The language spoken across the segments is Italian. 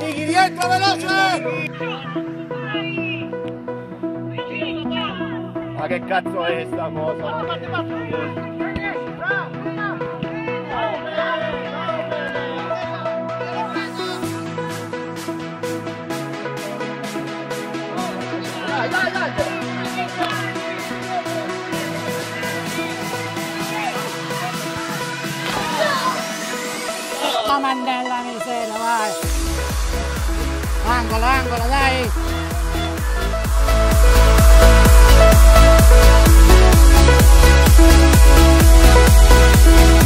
Niki, rientra veloce! Ma che cazzo è sta cosa? Dai, dai, dai! La mandella miseria, vai. Angolo, angolo, dai. Dai,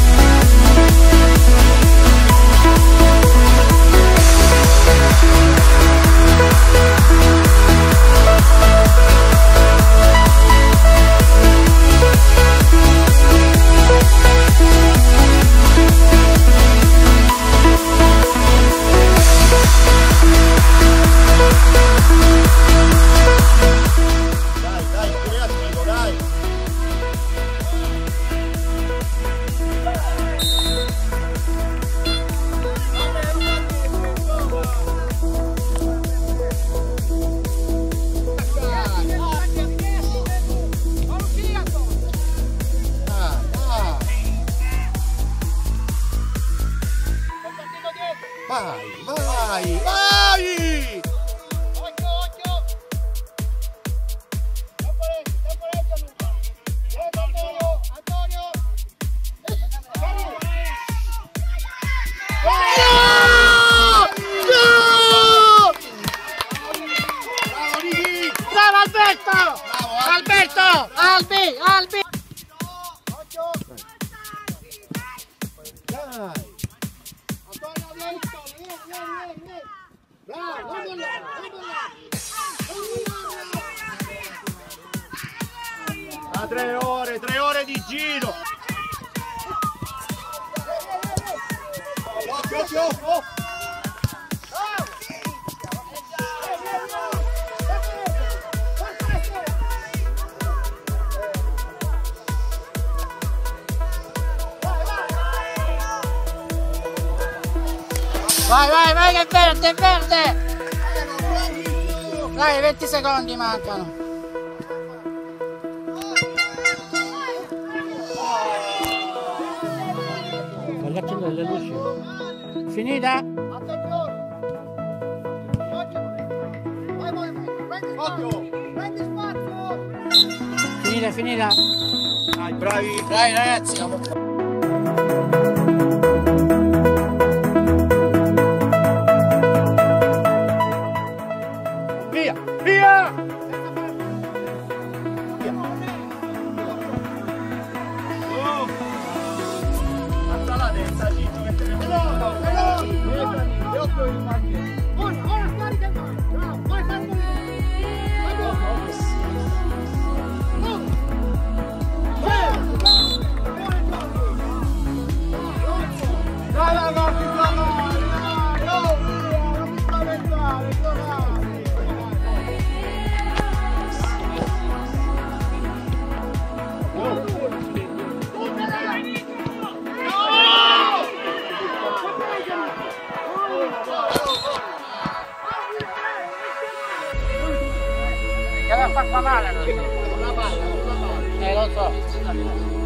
Albi, Albi! Dai! A tre ore, tre ore di giro! Occhio, occhio, occhio! Vai, vai, vai che verde, è verde! Dai, 20 secondi mancano. Voglio accendere le luci. Finita? Finita, finita. Dai, bravi! Dai ragazzi. Yo estoy en Che aveva fatto male non so. Una palla, una palla. Eh, lo so.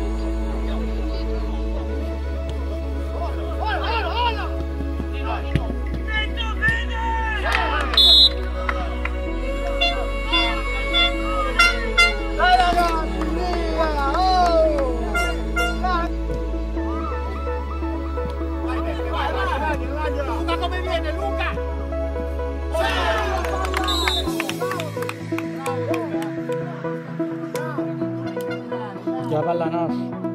Che